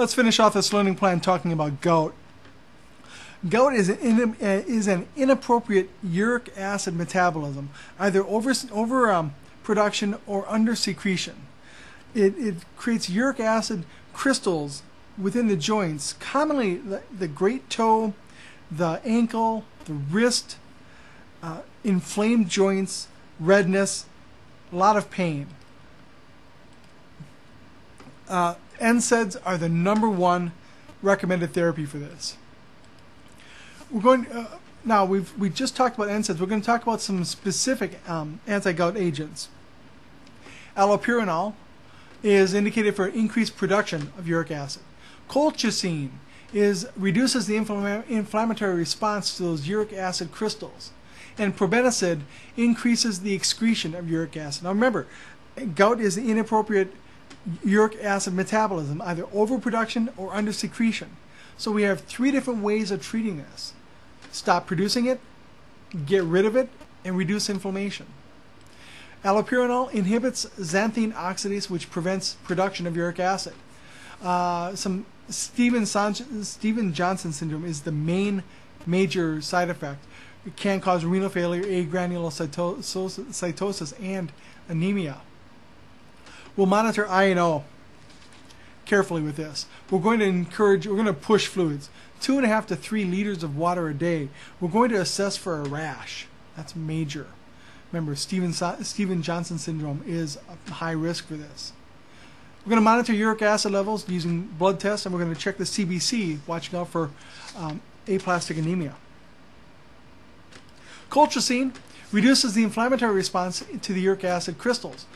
Let's finish off this learning plan talking about gout. Gout is an, uh, is an inappropriate uric acid metabolism, either over, over um, production or under secretion. It, it creates uric acid crystals within the joints, commonly the, the great toe, the ankle, the wrist, uh, inflamed joints, redness, a lot of pain. Uh, NSAIDs are the number one recommended therapy for this. We're going uh, now. We've we just talked about NSAIDs. We're going to talk about some specific um, anti-gout agents. Allopurinol is indicated for increased production of uric acid. Colchicine is reduces the inflammatory response to those uric acid crystals. And probenecid increases the excretion of uric acid. Now remember, gout is inappropriate uric acid metabolism, either overproduction or under secretion. So we have three different ways of treating this. Stop producing it, get rid of it, and reduce inflammation. Allopurinol inhibits xanthine oxidase, which prevents production of uric acid. Uh, some Steven, Steven Johnson syndrome is the main major side effect. It can cause renal failure, agranulocytosis, and anemia. We'll monitor I&O carefully with this. We're going to encourage, we're going to push fluids. Two and a half to three liters of water a day. We're going to assess for a rash. That's major. Remember, Steven, Steven Johnson syndrome is a high risk for this. We're going to monitor uric acid levels using blood tests, and we're going to check the CBC, watching out for um, aplastic anemia. Colchicine reduces the inflammatory response to the uric acid crystals.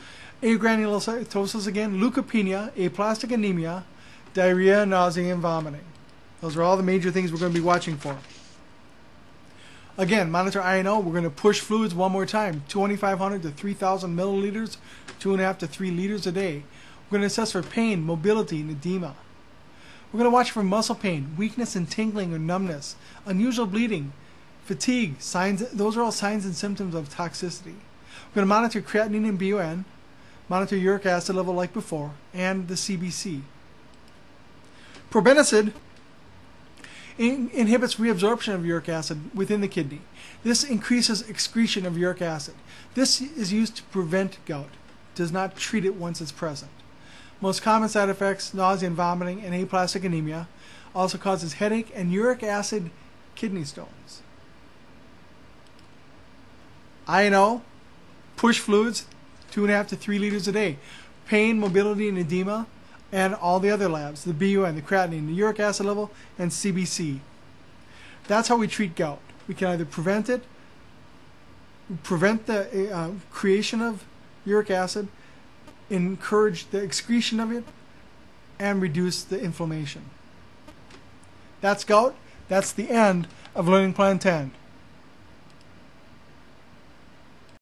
Agranulocytosis again, leukopenia, aplastic anemia, diarrhea, nausea, and vomiting. Those are all the major things we're going to be watching for. Again, monitor I&O. We're going to push fluids one more time, 2,500 to 3,000 milliliters, two and a half to three liters a day. We're going to assess for pain, mobility, and edema. We're going to watch for muscle pain, weakness and tingling or numbness, unusual bleeding, fatigue. Signs. Those are all signs and symptoms of toxicity. We're going to monitor creatinine and BUN, monitor uric acid level like before, and the CBC. Probenecid in inhibits reabsorption of uric acid within the kidney. This increases excretion of uric acid. This is used to prevent gout, does not treat it once it's present. Most common side effects, nausea and vomiting and aplastic anemia, also causes headache and uric acid kidney stones. I&O, push fluids, two and a half to three liters a day. Pain, mobility, and edema, and all the other labs, the BUN, the creatinine, the uric acid level, and CBC. That's how we treat gout. We can either prevent it, prevent the uh, creation of uric acid, encourage the excretion of it, and reduce the inflammation. That's gout. That's the end of Learning Plan 10.